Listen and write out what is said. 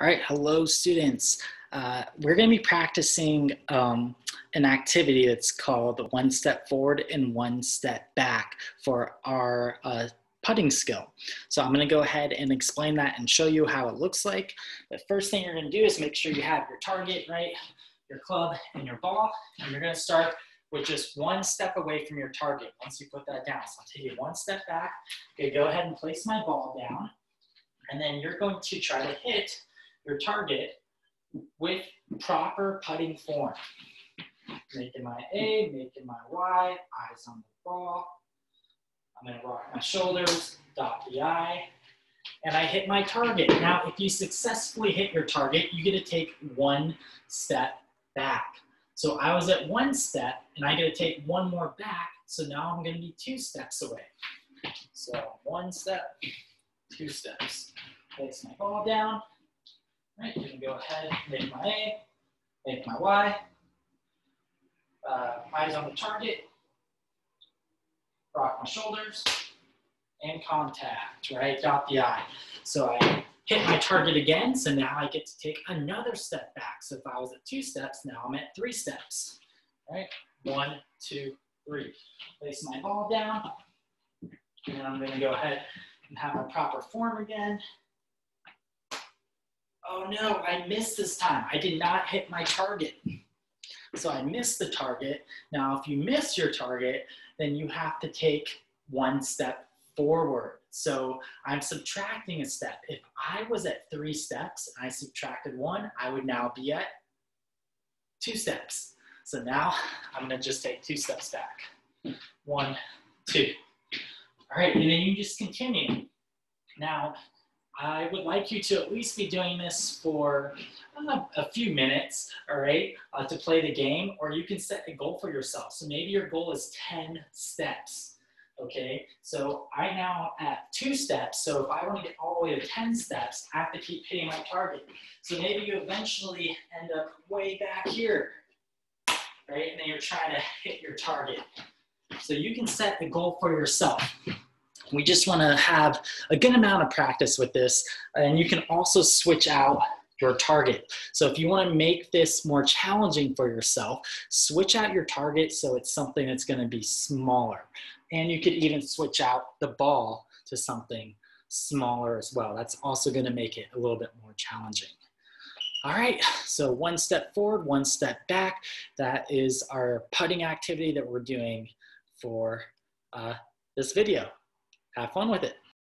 All right, hello students. Uh, we're going to be practicing um, an activity that's called one step forward and one step back for our uh, putting skill. So I'm going to go ahead and explain that and show you how it looks like. The first thing you're going to do is make sure you have your target, right? Your club and your ball. And you're going to start with just one step away from your target once you put that down. So I'll take it one step back. Okay, go ahead and place my ball down. And then you're going to try to hit your target with proper putting form. Making my A, making my Y, eyes on the ball. I'm gonna rock my shoulders, dot the I, and I hit my target. Now, if you successfully hit your target, you get to take one step back. So I was at one step, and I get to take one more back, so now I'm gonna be two steps away. So one step, two steps. Place my ball down, Right, you can go ahead, make my A, make my Y. Uh, eyes on the target. Rock my shoulders. And contact, right? Dot the I. So I hit my target again, so now I get to take another step back. So if I was at two steps, now I'm at three steps, right? One, two, three. Place my ball down, and I'm gonna go ahead and have my proper form again oh no, I missed this time. I did not hit my target. So I missed the target. Now, if you miss your target, then you have to take one step forward. So I'm subtracting a step. If I was at three steps and I subtracted one, I would now be at two steps. So now I'm gonna just take two steps back. One, two. All right, and then you just continue. Now, I would like you to at least be doing this for uh, a few minutes, all right, uh, to play the game, or you can set a goal for yourself. So maybe your goal is 10 steps, okay? So I now have two steps, so if I want to get all the way to 10 steps, I have to keep hitting my target. So maybe you eventually end up way back here, right? And then you're trying to hit your target. So you can set a goal for yourself. We just want to have a good amount of practice with this. And you can also switch out your target. So if you want to make this more challenging for yourself, switch out your target so it's something that's going to be smaller. And you could even switch out the ball to something smaller as well. That's also going to make it a little bit more challenging. All right, so one step forward, one step back. That is our putting activity that we're doing for uh, this video have fun with it.